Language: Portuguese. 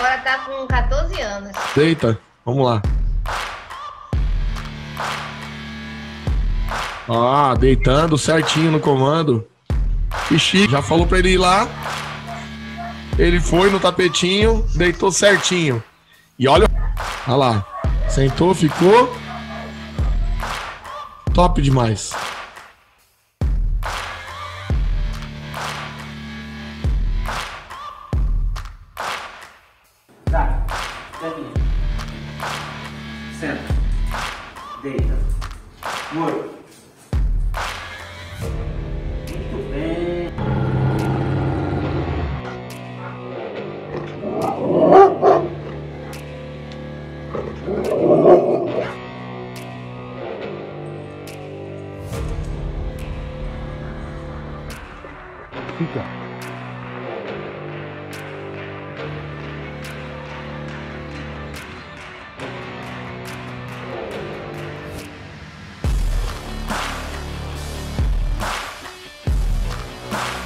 agora tá com 14 anos. Deita, vamos lá. Ah, deitando certinho no comando. Ixi, já falou pra ele ir lá. Ele foi no tapetinho, deitou certinho. E olha, olha lá. Sentou, ficou. Top demais. caminha. Senta. Deita. Muro. Muito bem. Fica. Bye.